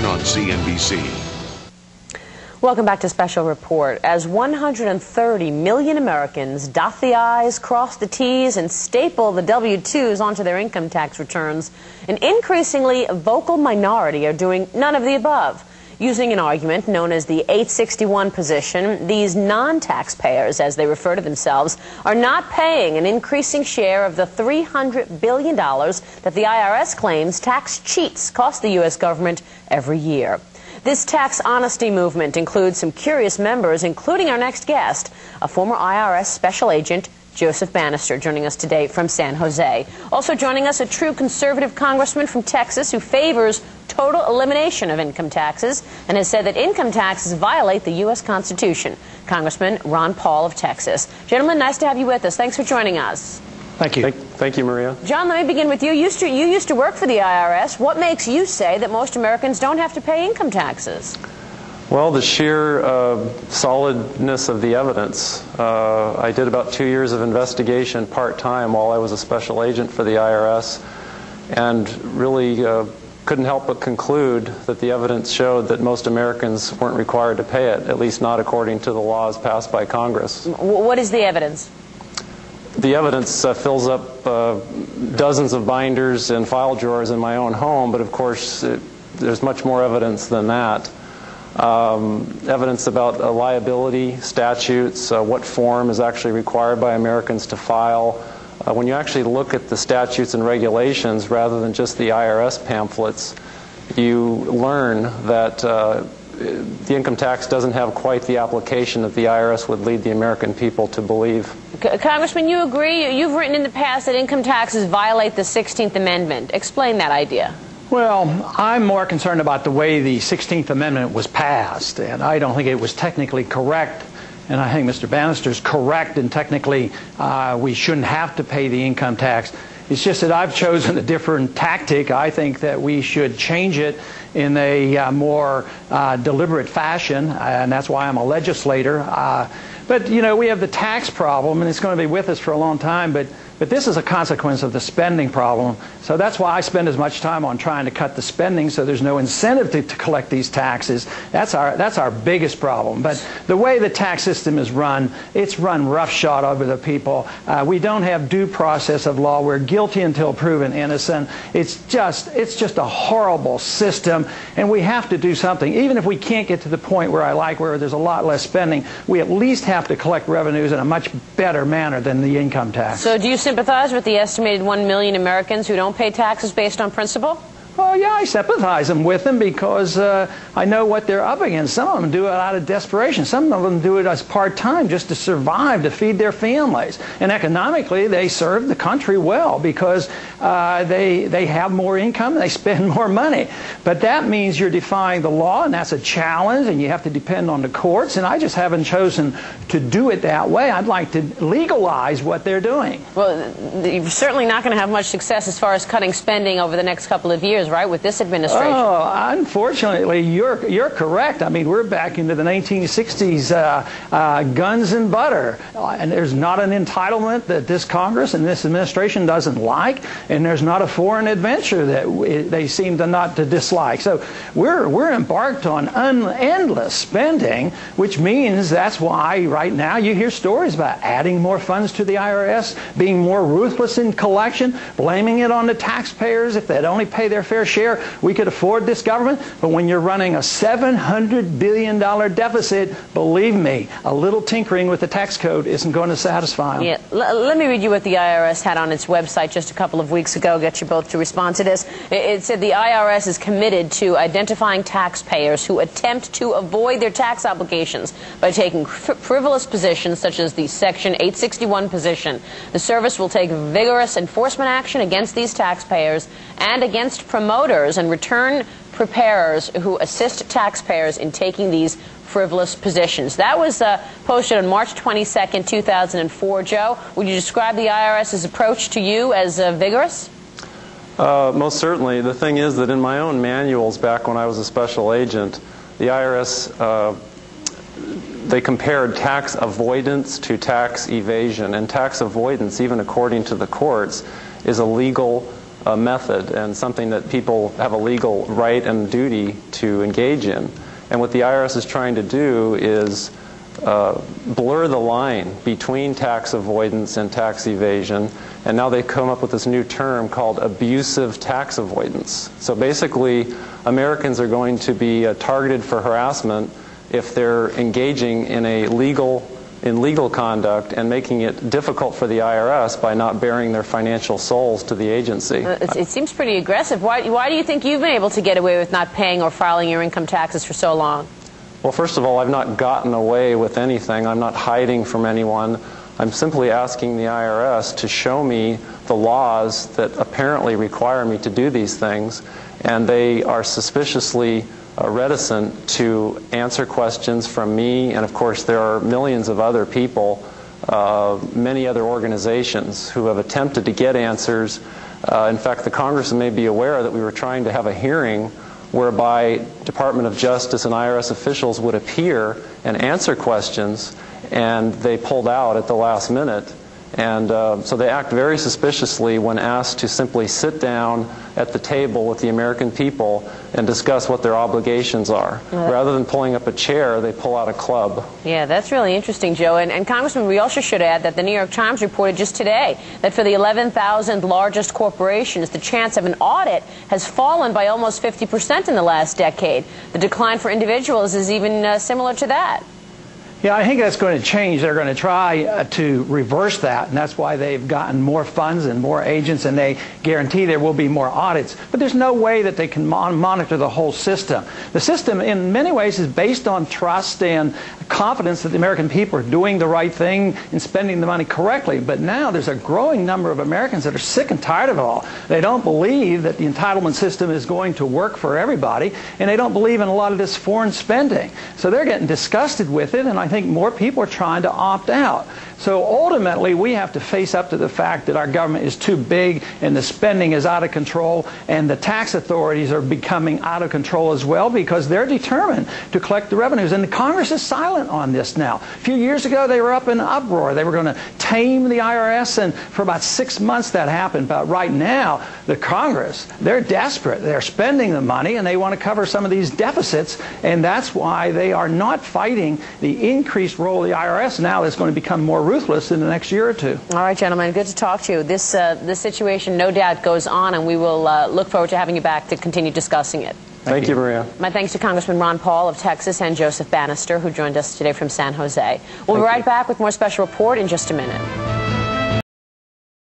on CNBC. Welcome back to Special Report. As 130 million Americans dot the I's, cross the T's, and staple the W-2s onto their income tax returns, an increasingly vocal minority are doing none of the above. Using an argument known as the 861 position, these non-taxpayers, as they refer to themselves, are not paying an increasing share of the $300 billion that the IRS claims tax cheats cost the U.S. government every year. This tax honesty movement includes some curious members, including our next guest, a former IRS special agent, Joseph Banister, joining us today from San Jose. Also joining us, a true conservative congressman from Texas who favors total elimination of income taxes and has said that income taxes violate the U.S. Constitution. Congressman Ron Paul of Texas. Gentlemen, nice to have you with us. Thanks for joining us. Thank you. Thank, thank, you, Maria. John, let me begin with you. You used, to, you used to work for the IRS. What makes you say that most Americans don't have to pay income taxes? Well, the sheer uh, solidness of the evidence. Uh, I did about two years of investigation part time while I was a special agent for the IRS, and really uh, couldn't help but conclude that the evidence showed that most Americans weren't required to pay it, at least not according to the laws passed by Congress. What is the evidence? The evidence uh, fills up uh, dozens of binders and file drawers in my own home, but of course, it, there's much more evidence than that. Um, evidence about uh, liability statutes, uh, what form is actually required by Americans to file. Uh, when you actually look at the statutes and regulations rather than just the IRS pamphlets, you learn that uh, the income tax doesn't have quite the application that the IRS would lead the American people to believe. Congressman, you agree? You've written in the past that income taxes violate the 16th Amendment. Explain that idea. Well, I'm more concerned about the way the 16th Amendment was passed, and I don't think it was technically correct. And I think Mr. Banister's correct, and technically uh, we shouldn't have to pay the income tax. It's just that I've chosen a different tactic. I think that we should change it in a uh, more uh, deliberate fashion, and that's why I'm a legislator. Uh, but, you know, we have the tax problem, and it's going to be with us for a long time, but but this is a consequence of the spending problem. So that's why I spend as much time on trying to cut the spending so there's no incentive to, to, collect these taxes. That's our, that's our biggest problem. But the way the tax system is run, it's run roughshod over the people. Uh, we don't have due process of law. We're guilty until proven innocent. It's just, it's just a horrible system, and we have to do something. Even if we can't get to the point where I like, where there's a lot less spending, we at least have to collect revenues in a much better manner than the income tax. So do you sympathize with the estimated 1 million Americans who don't pay taxes based on principle? Well, yeah, I sympathize them with them because uh, I know what they're up against. Some of them do it out of desperation. Some of them do it as part time just to survive, to feed their families. And economically, they serve the country well because uh, they they have more income, they spend more money. But that means you're defying the law, and that's a challenge, and you have to depend on the courts. And I just haven't chosen to do it that way. I'd like to legalize what they're doing. Well, you're certainly not going to have much success as far as cutting spending over the next couple of years years, right, with this administration? Oh, unfortunately, you're you're correct. I mean, we're back into the 1960s, uh, uh, guns and butter, and there's not an entitlement that this Congress and this administration doesn't like, and there's not a foreign adventure that we, they seem to not to dislike. So we're we're embarked on un- endless spending, which means that's why right now you hear stories about adding more funds to the IRS, being more ruthless in collection, blaming it on the taxpayers if they'd only pay their fair share, we could afford this government. But when you're running a $700 billion deficit, believe me, a little tinkering with the tax code isn't going to satisfy them. Yeah. L- let me read you what the IRS had on its website just a couple of weeks ago, get you both to respond to this. It, it said the IRS is committed to identifying taxpayers who attempt to avoid their tax obligations by taking fr- frivolous positions such as the Section 861 position. The service will take vigorous enforcement action against these taxpayers and against promoters and return preparers who assist taxpayers in taking these frivolous positions. That was uh, posted on March 22nd, 2004. Joe, would you describe the IRS's approach to you as uh, vigorous? Uh, most certainly. The thing is that in my own manuals back when I was a special agent, the IRS uh, they compared tax avoidance to tax evasion, and tax avoidance, even according to the courts, is a legal uh, method and something that people have a legal right and duty to engage in. And what the IRS is trying to do is uh, blur the line between tax avoidance and tax evasion. And now they come up with this new term called abusive tax avoidance. So basically, Americans are going to be uh, targeted for harassment if they're engaging in a legal in legal conduct and making it difficult for the IRS by not bearing their financial souls to the agency. Uh, it, it, seems pretty aggressive. Why, why do you think you've been able to get away with not paying or filing your income taxes for so long? Well, first of all, I've not gotten away with anything. I'm not hiding from anyone. I'm simply asking the IRS to show me the laws that apparently require me to do these things, and they are suspiciously uh, reticent to answer questions from me, and of course, there are millions of other people, uh, many other organizations who have attempted to get answers. Uh, in fact, the Congress may be aware that we were trying to have a hearing whereby Department of Justice and IRS officials would appear and answer questions, and they pulled out at the last minute. And uh, so they act very suspiciously when asked to simply sit down at the table with the American people and discuss what their obligations are. Rather than pulling up a chair, they pull out a club. Yeah, that's really interesting, Joe. And, and Congressman, we also should add that the New York Times reported just today that for the 11,000 largest corporations, the chance of an audit has fallen by almost 50% in the last decade. The decline for individuals is even uh, similar to that. Yeah, I think that's going to change. They're going to try uh, to reverse that, and that's why they've gotten more funds and more agents, and they guarantee there will be more audits. But there's no way that they can mon monitor the whole system. The system, in many ways, is based on trust and confidence that the American people are doing the right thing and spending the money correctly. But now there's a growing number of Americans that are sick and tired of it all. They don't believe that the entitlement system is going to work for everybody, and they don't believe in a lot of this foreign spending. So they're getting disgusted with it, and I think more people are trying to opt out. So ultimately, we have to face up to the fact that our government is too big and the spending is out of control, and the tax authorities are becoming out of control as well because they're determined to collect the revenues. And the Congress is silent on this now. A few years ago, they were up in uproar. They were going to tame the IRS, and for about six months that happened. But right now, the Congress, they're desperate. They're spending the money, and they want to cover some of these deficits, and that's why they are not fighting the increased role of the IRS now is going to become more ruthless in the next year or two. All right, gentlemen, good to talk to you. This, uh, this situation no doubt goes on, and we will uh, look forward to having you back to continue discussing it. Thank, Thank you. you, Maria. My thanks to Congressman Ron Paul of Texas and Joseph Banister, who joined us today from San Jose. We'll Thank be right you. back with more special report in just a minute.